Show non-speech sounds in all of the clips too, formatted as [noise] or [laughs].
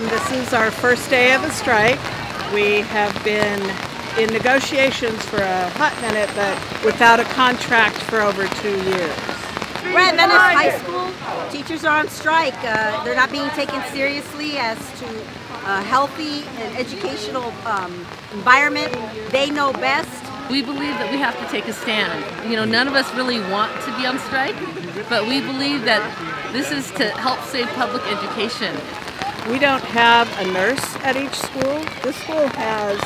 is our first day of a strike. We have been in negotiations for a hot minute, but without a contract for over two years. We're at Venice High School. Teachers are on strike. Uh, they're not being taken seriously as to a healthy and educational um, environment. They know best. We believe that we have to take a stand. You know, none of us really want to be on strike, but we believe that this is to help save public education. We don't have a nurse at each school. This school has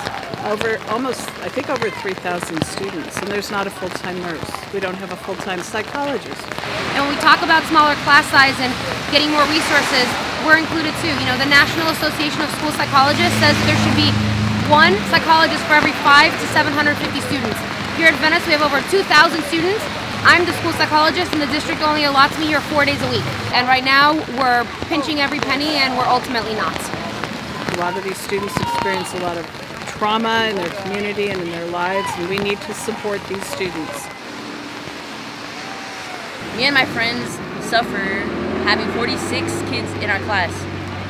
over almost, I think over 3,000 students, and there's not a full-time nurse. We don't have a full-time psychologist. And when we talk about smaller class size and getting more resources, we're included too. You know, the National Association of School Psychologists says there should be one psychologist for every five to 750 students. Here at Venice, we have over 2,000 students, I'm the school psychologist and the district only allots me here four days a week. And right now we're pinching every penny and we're ultimately not. A lot of these students experience a lot of trauma in their community and in their lives and we need to support these students. Me and my friends suffer having 46 kids in our class,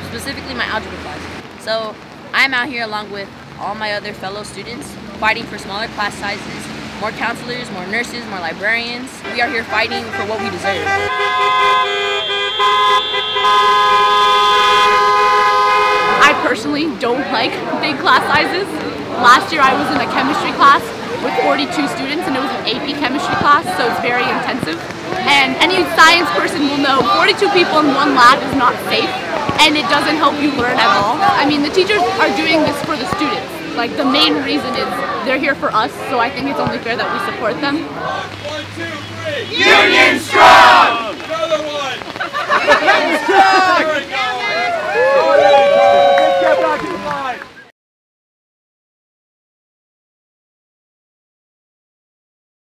specifically my algebra class. So I'm out here along with all my other fellow students fighting for smaller class sizes more counselors, more nurses, more librarians. We are here fighting for what we deserve. I personally don't like big class sizes. Last year I was in a chemistry class with 42 students and it was an AP chemistry class, so it's very intensive science person will know 42 people in one lab is not safe and it doesn't help you learn at all. I mean, the teachers are doing this for the students. Like, the main reason is they're here for us, so I think it's only fair that we support them. One, two, three. Union strong! Another one! [laughs]